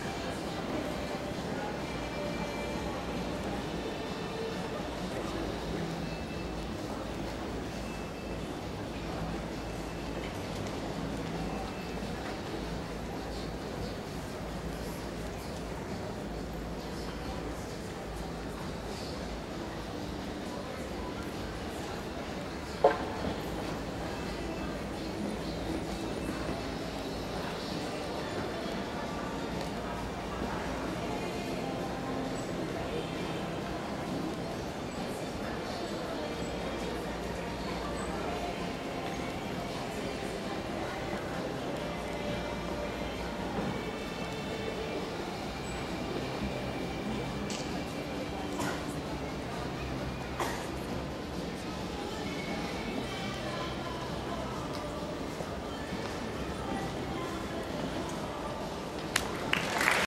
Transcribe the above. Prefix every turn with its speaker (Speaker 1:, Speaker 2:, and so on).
Speaker 1: Perfect.